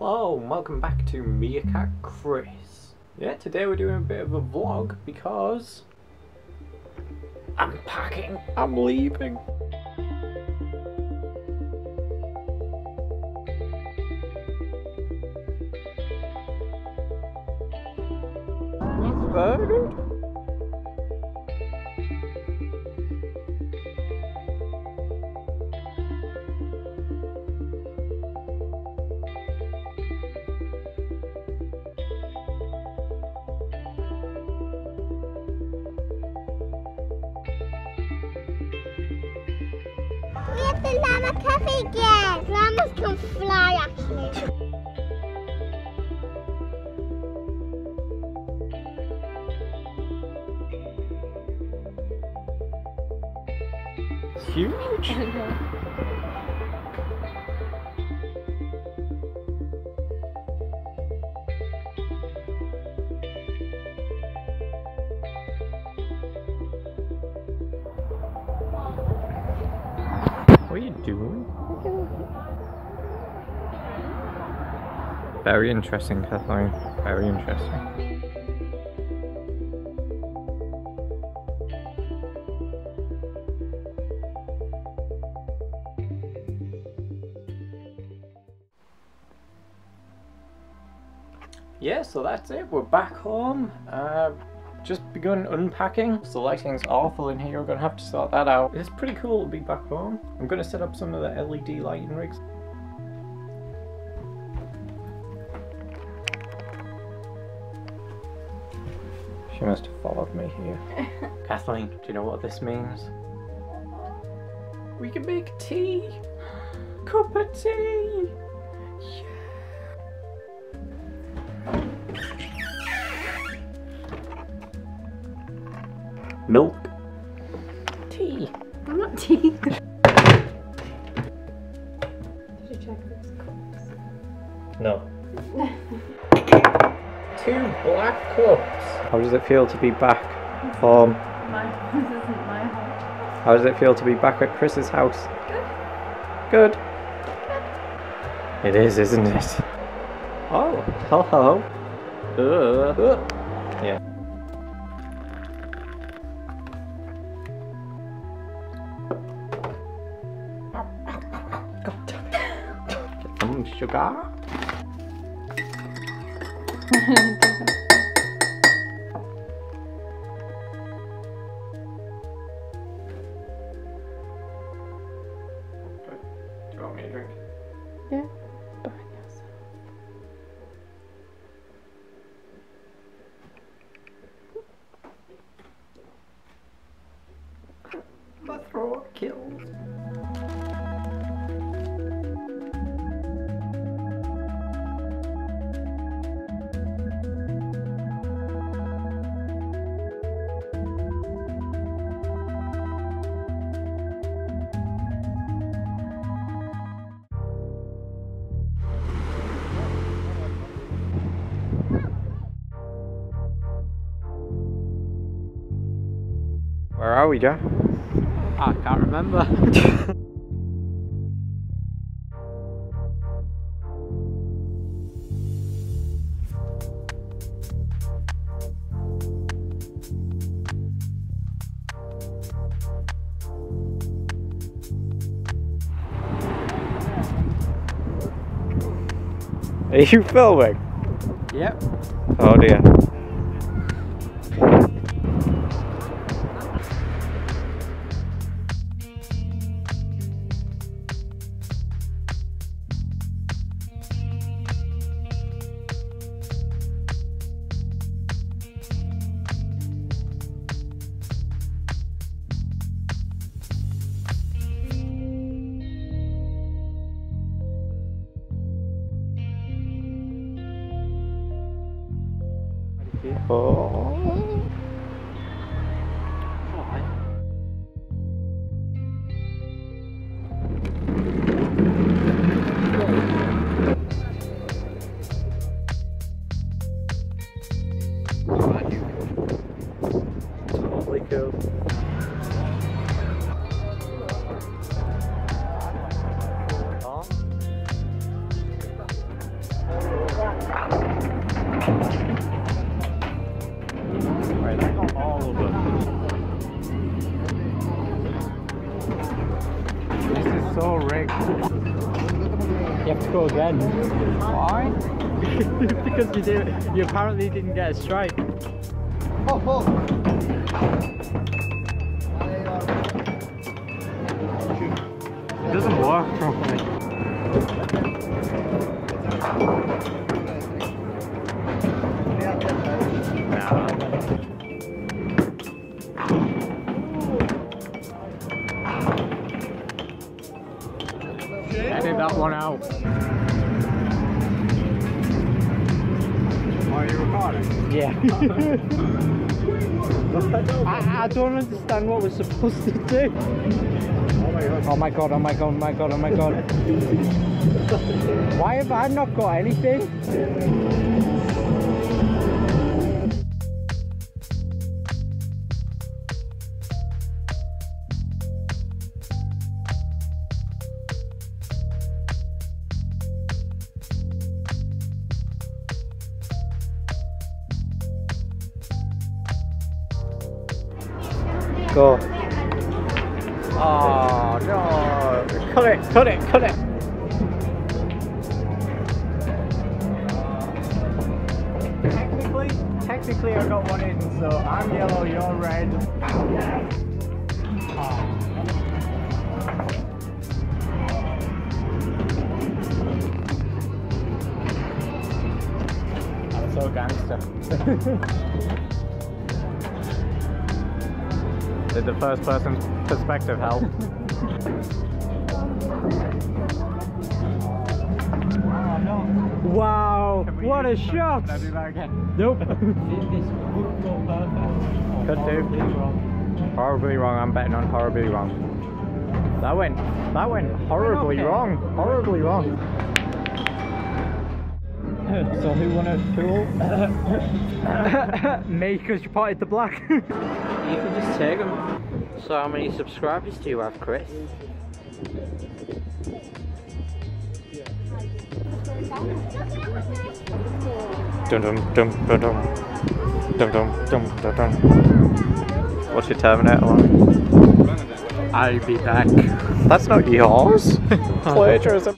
Hello and welcome back to Meerkat Chris. Yeah, today we're doing a bit of a vlog because I'm packing, I'm leaving. Bird? We have the llama cafe again. Llamas can fly actually. Huge? are you doing? Very interesting, Kathleen. Very interesting. Yeah, so that's it. We're back home. Uh, just begun unpacking. So the lighting's awful in here. We're gonna have to sort that out. It's pretty cool to be back home. I'm gonna set up some of the LED lighting rigs. She must have followed me here. Kathleen, do you know what this means? We can make tea! Cup of tea! Milk. Tea. I'm not tea. Did you check this cups? No. Two black cups. How does it feel to be back home? My, this isn't my home. How does it feel to be back at Chris's house? Good. Good. It is, isn't it? Oh, hello. Uh, uh. Sugar. Do you want me to drink? yeah, are we, Jack? Ah, I can't remember. Are you filming? Yep. Oh dear. Oh. You have to go again. Why? because you did. You apparently didn't get a strike. It doesn't work properly. Yeah. I, I don't understand what we're supposed to do. Oh my god. Oh my god, oh my god, oh my god, oh my god. Why have I not got anything? Go. Oh no! Cut it! Cut it! Cut it! Technically, technically I got one in, so I'm yellow, you're red. I'm so gangster. Did the first person perspective help? Wow, what a shot! Can I do that again? Nope. Could do. Horribly wrong. I'm betting on horribly wrong. That went. That went horribly wrong. Horribly wrong. So who won a pool? Me, because you potted the black. you can just take them. So how many subscribers do you have, Chris? Dum dum dum dum dum dum dum dum dum dum. What's your Terminator line? I'll be back. That's not yours. Plagiarism.